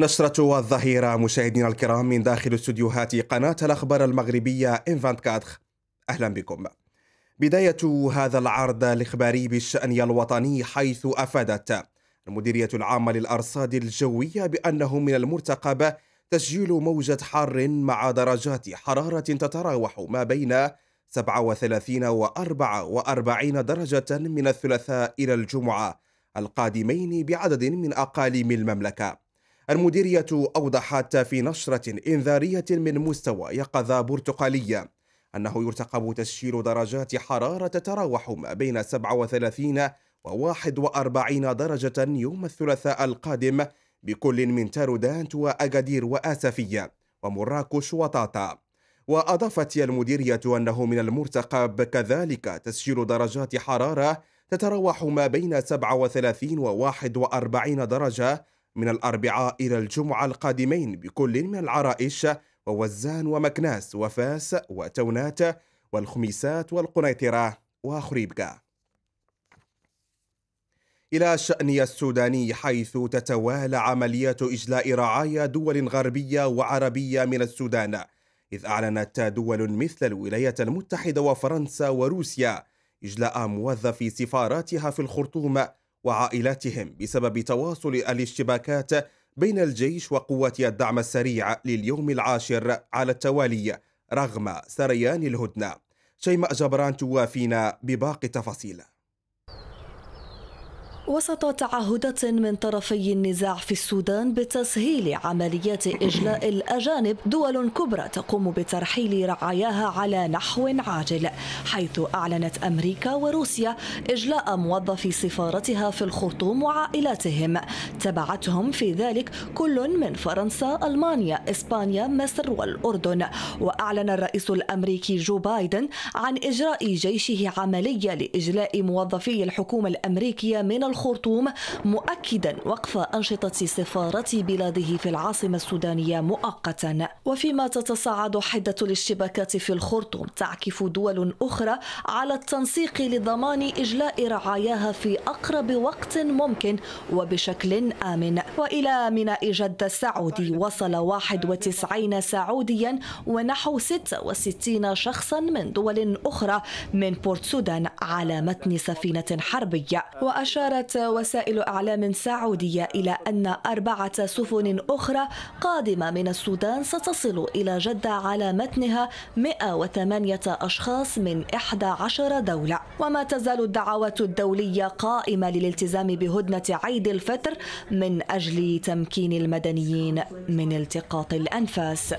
نشرة الظهيرة مشاهدينا الكرام من داخل استديوهات قناة الأخبار المغربية إنفانت كادخ أهلا بكم. بداية هذا العرض الإخباري بالشأن الوطني حيث أفادت المديرية العامة للأرصاد الجوية بأنه من المرتقب تسجيل موجة حار مع درجات حرارة تتراوح ما بين 37 و 44 درجة من الثلاثاء إلى الجمعة القادمين بعدد من أقاليم المملكة. المديرية أوضحت في نشرة إنذارية من مستوى يقظة برتقالية أنه يرتقب تسجيل درجات حرارة تتراوح ما بين 37 و 41 درجة يوم الثلاثاء القادم بكل من تارودانت وأكادير وآسفية ومراكش وطاطا. وأضافت المديرية أنه من المرتقب كذلك تسجيل درجات حرارة تتراوح ما بين 37 و 41 درجة من الأربعاء إلى الجمعة القادمين بكل من العرائش ووزان ومكناس وفاس وتونات والخميسات والقنيطرة وخريبكا. إلى شأن السوداني حيث تتوالى عمليات إجلاء رعايا دول غربية وعربية من السودان إذ أعلنت دول مثل الولايات المتحدة وفرنسا وروسيا إجلاء موظفي سفاراتها في الخرطوم وعائلاتهم بسبب تواصل الاشتباكات بين الجيش وقوات الدعم السريع لليوم العاشر على التوالي رغم سريان الهدنة. شيماء جبران توافينا بباقي التفاصيل. وسط تعهدات من طرفي النزاع في السودان بتسهيل عمليات إجلاء الأجانب دول كبرى تقوم بترحيل رعاياها على نحو عاجل حيث أعلنت أمريكا وروسيا إجلاء موظفي سفارتها في الخرطوم وعائلاتهم. تبعتهم في ذلك كل من فرنسا ألمانيا إسبانيا مصر والأردن. وأعلن الرئيس الأمريكي جو بايدن عن إجراء جيشه عملية لإجلاء موظفي الحكومة الأمريكية من الخرطوم. الخرطوم مؤكدا وقف أنشطة سفارة بلاده في العاصمة السودانية مؤقتا. وفيما تتصاعد حدة الاشتباكات في الخرطوم تعكف دول أخرى على التنسيق لضمان إجلاء رعاياها في أقرب وقت ممكن وبشكل آمن. وإلى ميناء جدة السعودي وصل 91 سعوديا ونحو 66 شخصا من دول أخرى من بورت سودان على متن سفينة حربية. وأشارت وسائل أعلام سعودية إلى أن أربعة سفن أخرى قادمة من السودان ستصل إلى جدة على متنها 108 أشخاص من 11 دولة. وما تزال الدعوات الدولية قائمة للالتزام بهدنة عيد الفطر من أجل تمكين المدنيين من التقاط الأنفاس.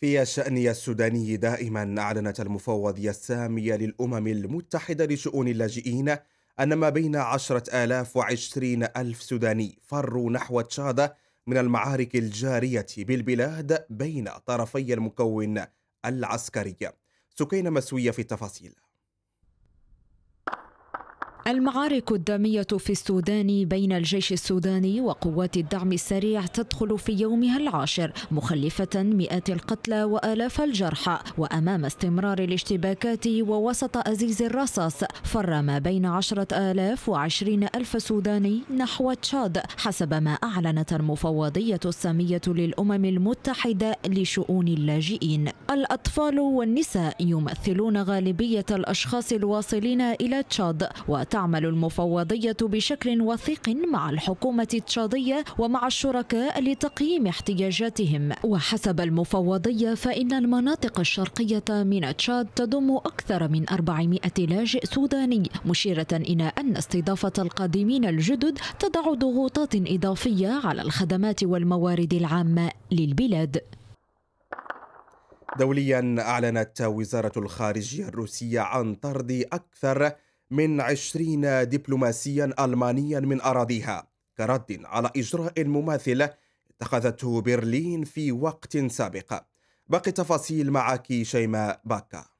في الشأن السوداني دائما أعلنت المفوضية السامية للأمم المتحدة لشؤون اللاجئين أن ما بين عشرة آلاف وعشرين ألف سوداني فروا نحو تشاد من المعارك الجارية بالبلاد بين طرفي المكون العسكري. سكين مسوية في التفاصيل. المعارك الدامية في السودان بين الجيش السوداني وقوات الدعم السريع تدخل في يومها العاشر مخلفة مئات القتلى وآلاف الجرحى. وأمام استمرار الاشتباكات ووسط أزيز الرصاص فر ما بين عشرة آلاف وعشرين ألف سوداني نحو تشاد حسب ما أعلنت المفوضية السامية للأمم المتحدة لشؤون اللاجئين. الأطفال والنساء يمثلون غالبية الأشخاص الواصلين إلى تشاد تعمل المفوضية بشكل وثيق مع الحكومة التشادية ومع الشركاء لتقييم احتياجاتهم. وحسب المفوضية فإن المناطق الشرقية من تشاد تضم أكثر من 400 لاجئ سوداني مشيرة إلى أن استضافة القادمين الجدد تضع ضغوطات إضافية على الخدمات والموارد العامة للبلاد. دوليا أعلنت وزارة الخارجية الروسية عن طرد أكثر من عشرين دبلوماسيا ألمانيا من أراضيها. كرد على إجراء مماثل اتخذته برلين في وقت سابق. باقي التفاصيل معك شيماء باكا.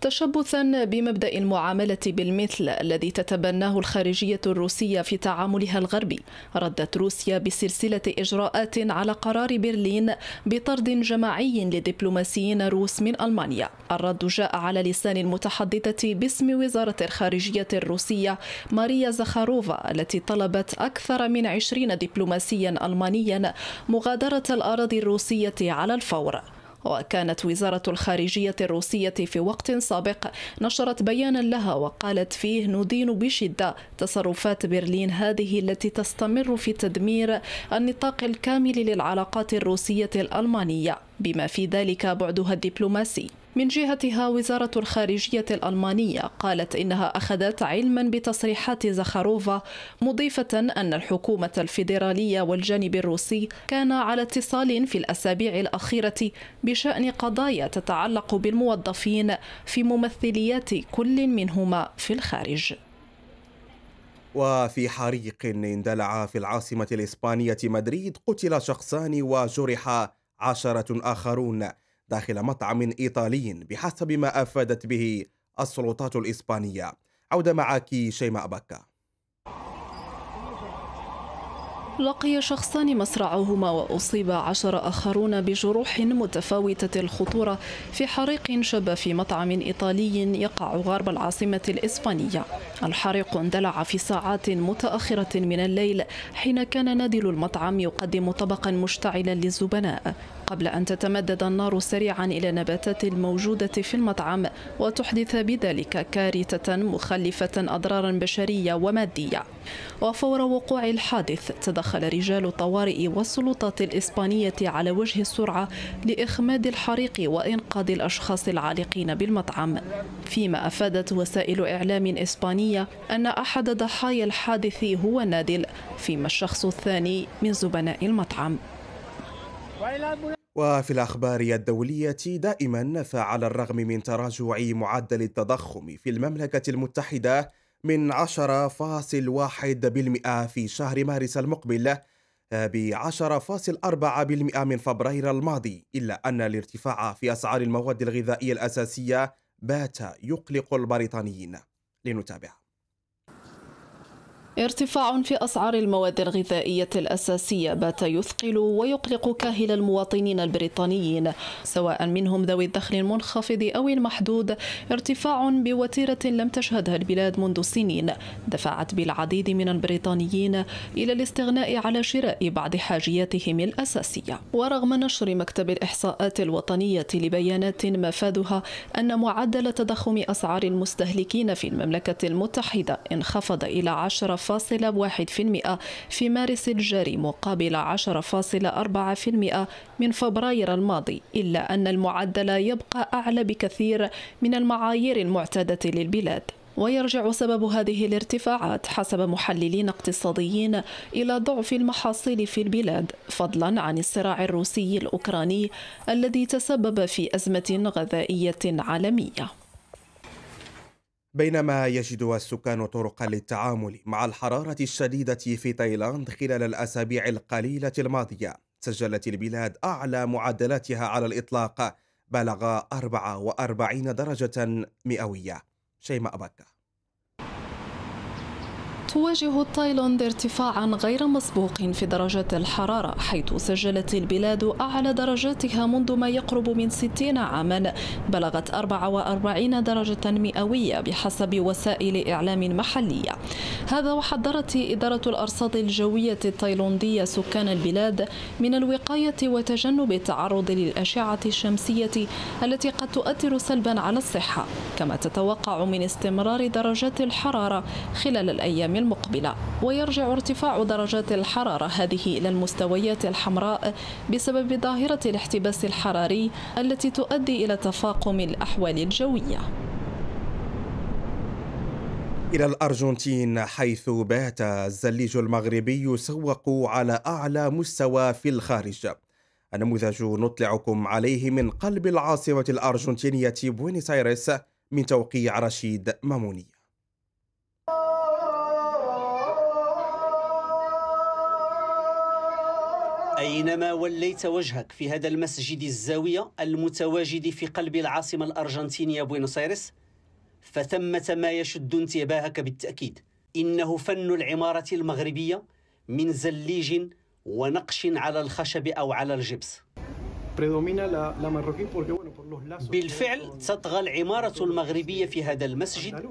تشبثا بمبدأ المعاملة بالمثل الذي تتبناه الخارجية الروسية في تعاملها الغربي. ردت روسيا بسلسلة إجراءات على قرار برلين بطرد جماعي لدبلوماسيين روس من ألمانيا. الرد جاء على لسان المتحدثة باسم وزارة الخارجية الروسية ماريا زخاروفا التي طلبت أكثر من عشرين دبلوماسيا المانيا مغادرة الأراضي الروسية على الفور. وكانت وزارة الخارجية الروسية في وقت سابق نشرت بيانا لها وقالت فيه ندين بشدة تصرفات برلين هذه التي تستمر في تدمير النطاق الكامل للعلاقات الروسية الألمانية بما في ذلك بعدها الدبلوماسي. من جهتها وزارة الخارجية الألمانية قالت إنها أخذت علما بتصريحات زخاروفا مضيفة أن الحكومة الفيدرالية والجانب الروسي كان على اتصال في الأسابيع الأخيرة بشأن قضايا تتعلق بالموظفين في ممثليات كل منهما في الخارج. وفي حريق اندلع في العاصمة الإسبانية مدريد قتل شخصان وجرح عشرة آخرون. داخل مطعم إيطالي بحسب ما أفادت به السلطات الإسبانية. عودة معك شيماء بكا. لقي شخصان مصرعهما وأصيب عشر آخرون بجروح متفاوتة الخطورة في حريق شب في مطعم إيطالي يقع غرب العاصمة الإسبانية. الحريق اندلع في ساعات متأخرة من الليل حين كان نادل المطعم يقدم طبقا مشتعلا للزبناء. قبل أن تتمدد النار سريعا إلى النباتات الموجودة في المطعم وتحدث بذلك كارثة مخلفة أضرارا بشرية ومادية. وفور وقوع الحادث تدخل رجال الطوارئ والسلطات الإسبانية على وجه السرعة لإخماد الحريق وإنقاذ الأشخاص العالقين بالمطعم. فيما أفادت وسائل إعلام إسبانية أن أحد ضحايا الحادث هو نادل فيما الشخص الثاني من زبناء المطعم. وفي الأخبار الدولية دائما فعلى الرغم من تراجع معدل التضخم في المملكة المتحدة من 10.1% في شهر مارس المقبل ب 10.4% من فبراير الماضي إلا أن الارتفاع في أسعار المواد الغذائية الأساسية بات يقلق البريطانيين. لنتابع. ارتفاع في أسعار المواد الغذائية الأساسية بات يثقل ويقلق كاهل المواطنين البريطانيين سواء منهم ذوي الدخل المنخفض أو المحدود. ارتفاع بوتيرة لم تشهدها البلاد منذ سنين. دفعت بالعديد من البريطانيين إلى الاستغناء على شراء بعض حاجياتهم الأساسية. ورغم نشر مكتب الإحصاءات الوطنية لبيانات مفادها أن معدل تضخم أسعار المستهلكين في المملكة المتحدة انخفض إلى 10 10.1% في مارس الجاري مقابل 10.4% من فبراير الماضي إلا أن المعدل يبقى أعلى بكثير من المعايير المعتادة للبلاد. ويرجع سبب هذه الارتفاعات حسب محللين اقتصاديين إلى ضعف المحاصيل في البلاد فضلا عن الصراع الروسي الأوكراني الذي تسبب في أزمة غذائية عالمية. بينما يجد السكان طرقا للتعامل مع الحرارة الشديدة في تايلاند خلال الأسابيع القليلة الماضية سجلت البلاد أعلى معدلاتها على الإطلاق بلغ 44 درجة مئوية. شيماء بكة تواجه تايلاند ارتفاعا غير مسبوق في درجات الحرارة حيث سجلت البلاد أعلى درجاتها منذ ما يقرب من 60 عاما. بلغت 44 درجة مئوية بحسب وسائل إعلام محلية. هذا وحذرت إدارة الأرصاد الجوية التايلاندية سكان البلاد من الوقاية وتجنب التعرض للأشعة الشمسية التي قد تؤثر سلبا على الصحة. كما تتوقع من استمرار درجات الحرارة خلال الأيام المقبلة. ويرجع ارتفاع درجات الحرارة هذه إلى المستويات الحمراء بسبب ظاهرة الاحتباس الحراري التي تؤدي إلى تفاقم الأحوال الجوية. إلى الأرجنتين حيث بات الزليج المغربي يسوق على أعلى مستوى في الخارج. النموذج نطلعكم عليه من قلب العاصمة الأرجنتينية بوينيس آيرس من توقيع رشيد ماموني. أينما وليت وجهك في هذا المسجد الزاوية المتواجد في قلب العاصمة الأرجنتينية بوينوس آيرس فثمة ما يشد انتباهك بالتأكيد. إنه فن العمارة المغربية من زليج ونقش على الخشب أو على الجبس. بالفعل تطغى العمارة المغربية في هذا المسجد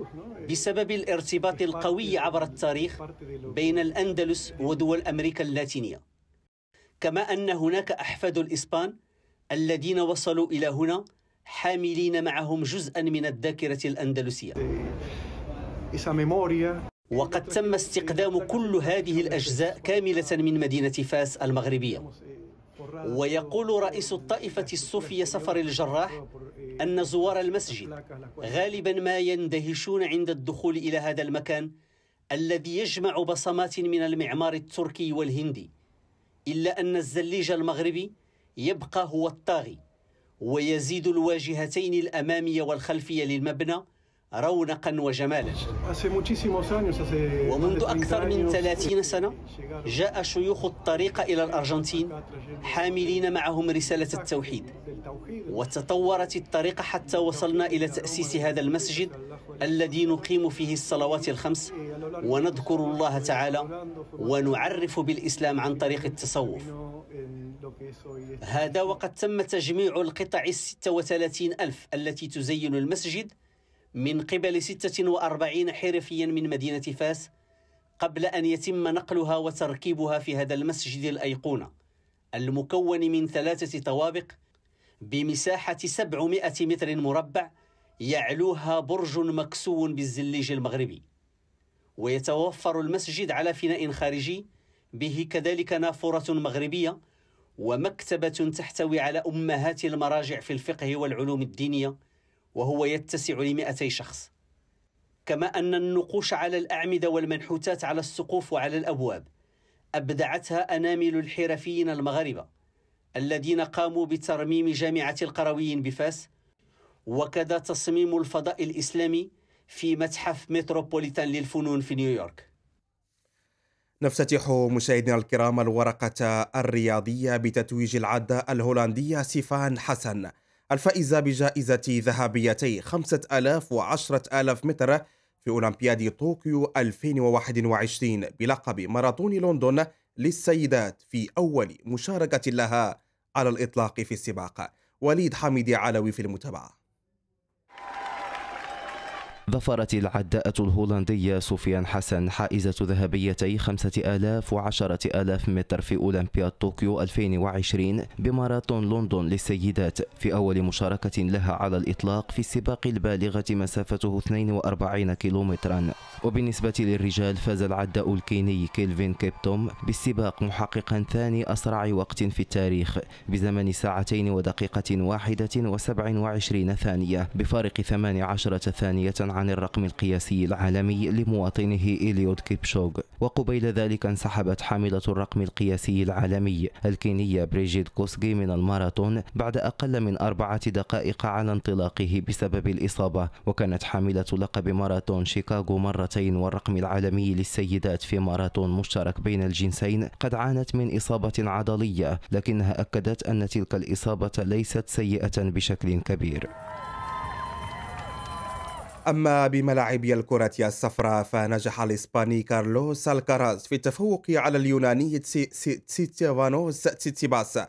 بسبب الارتباط القوي عبر التاريخ بين الأندلس ودول أمريكا اللاتينية. كما أن هناك أحفاد الإسبان الذين وصلوا إلى هنا حاملين معهم جزءا من الذاكرة الأندلسية. وقد تم استقدام كل هذه الأجزاء كاملة من مدينة فاس المغربية. ويقول رئيس الطائفة الصوفية سفر الجراح أن زوار المسجد غالبا ما يندهشون عند الدخول إلى هذا المكان الذي يجمع بصمات من المعمار التركي والهندي. إلا أن الزليج المغربي يبقى هو الطاغي ويزيد الواجهتين الأمامية والخلفية للمبنى رونقا وجمالا. ومنذ أكثر من 30 سنة جاء شيوخ الطريق إلى الأرجنتين حاملين معهم رسالة التوحيد. وتطورت الطريقة حتى وصلنا إلى تأسيس هذا المسجد الذي نقيم فيه الصلوات الخمس ونذكر الله تعالى ونعرف بالإسلام عن طريق التصوف. هذا وقد تم تجميع القطع الستة وثلاثين ألف التي تزين المسجد من قبل 46 حرفيا من مدينة فاس قبل أن يتم نقلها وتركيبها في هذا المسجد الأيقونة المكون من ثلاثة طوابق بمساحة 700 متر مربع يعلوها برج مكسو بالزليج المغربي. ويتوفر المسجد على فناء خارجي. به كذلك نافورة مغربية ومكتبة تحتوي على أمهات المراجع في الفقه والعلوم الدينية وهو يتسع لمئتي شخص. كما أن النقوش على الأعمدة والمنحوتات على السقوف وعلى الأبواب أبدعتها أنامل الحرفيين المغاربة الذين قاموا بترميم جامعة القرويين بفاس وكذا تصميم الفضاء الإسلامي في متحف متروبوليتان للفنون في نيويورك. نفتتح مشاهدينا الكرام الورقة الرياضية بتتويج العدة الهولندية سيفان حسن. الفائزة بجائزة ذهبيتي خمسة ألاف وعشرة ألاف متر في أولمبياد طوكيو 2021 بلقب ماراثون لندن للسيدات في أول مشاركة لها على الإطلاق في السباق. وليد حميدي علوي في المتابعة. ظفرت العداءة الهولندية سفيان حسن حائزة ذهبيتي خمسة آلاف وعشرة آلاف متر في أولمبياد طوكيو 2020 بماراثون لندن للسيدات. في أول مشاركة لها على الإطلاق في السباق البالغة مسافته 42 كيلومترا. وبالنسبة للرجال فاز العداء الكيني كيلفين كيبتوم بالسباق محققا ثاني أسرع وقت في التاريخ بزمن ساعتين ودقيقة واحدة وسبع وعشرين ثانية بفارق 18 ثانية عن الرقم القياسي العالمي لمواطنه إليود كيبشوغ. وقبيل ذلك انسحبت حاملة الرقم القياسي العالمي الكينية بريجيد كوسجي من الماراثون بعد أقل من أربعة دقائق على انطلاقه بسبب الإصابة. وكانت حاملة لقب ماراثون شيكاغو مرتين والرقم العالمي للسيدات في ماراثون مشترك بين الجنسين قد عانت من إصابة عضلية لكنها أكدت أن تلك الإصابة ليست سيئة بشكل كبير. أما بملاعب الكرة الصفراء فنجح الإسباني كارلوس ألكاراز في التفوق على اليوناني ستيفانوس تسيتيباس.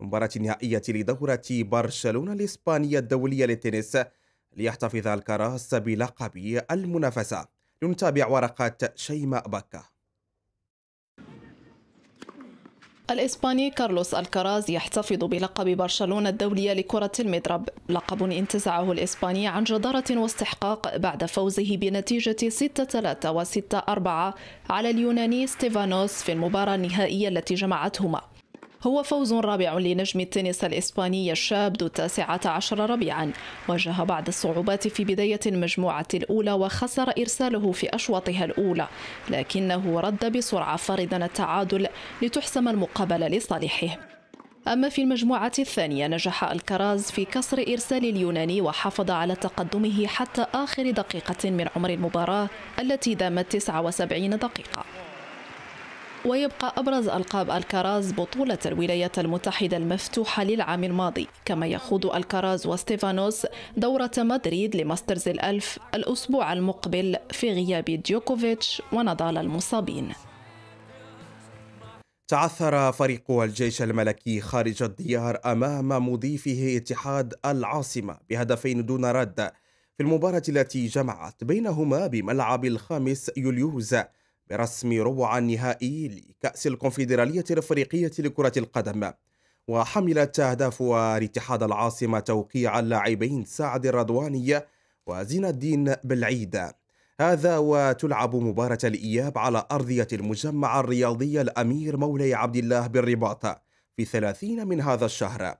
المباراة النهائية لدورة برشلونة الإسبانية الدولية للتنس. ليحتفظ الكراز بلقب المنافسة. لنتابع ورقة شيماء بكة الإسباني كارلوس الكراز يحتفظ بلقب برشلونة الدولية لكرة المضرب. لقب انتزعه الإسباني عن جدارة واستحقاق بعد فوزه بنتيجة 6-3 و6-4 على اليوناني ستيفانوس في المباراة النهائية التي جمعتهما. هو فوز رابع لنجم التنس الإسباني الشاب ذو التاسعة عشر ربيعا. واجه بعض الصعوبات في بداية المجموعة الأولى وخسر إرساله في أشواطها الأولى. لكنه رد بسرعة فرضا التعادل لتحسم المقابلة لصالحه. أما في المجموعة الثانية نجح الكراز في كسر إرسال اليوناني وحافظ على تقدمه حتى آخر دقيقة من عمر المباراة التي دامت 79 دقيقة. ويبقى أبرز ألقاب الكراز بطولة الولايات المتحدة المفتوحة للعام الماضي. كما يخوض الكراز وستيفانوس دورة مدريد لماسترز الألف الأسبوع المقبل في غياب ديوكوفيتش ونضال المصابين. تعثر فريق الجيش الملكي خارج الديار أمام مضيفه اتحاد العاصمة بهدفين دون رد. في المباراة التي جمعت بينهما بملعب الخامس يوليوز برسم ربع النهائي لكأس الكونفدرالية الأفريقية لكرة القدم وحملت أهداف اتحاد العاصمة توقيع اللاعبين سعد الرضواني وزين الدين بالعيد. هذا وتلعب مباراة الإياب على أرضية المجمع الرياضي الأمير مولاي عبد الله بالرباط في ثلاثين من هذا الشهر.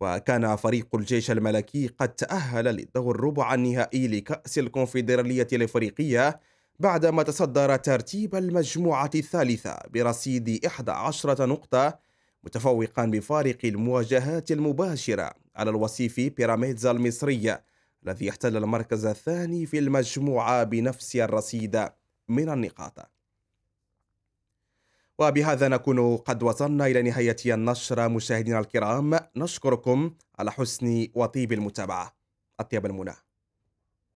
وكان فريق الجيش الملكي قد تأهل للدور ربع النهائي لكأس الكونفدرالية الإفريقية بعدما تصدر ترتيب المجموعة الثالثة برصيد 11 نقطة متفوقا بفارق المواجهات المباشرة على الوصيف بيراميدز المصري الذي احتل المركز الثاني في المجموعة بنفس الرصيد من النقاط. وبهذا نكون قد وصلنا إلى نهاية النشرة مشاهدينا الكرام نشكركم على حسن وطيب المتابعة. أطيب المنى.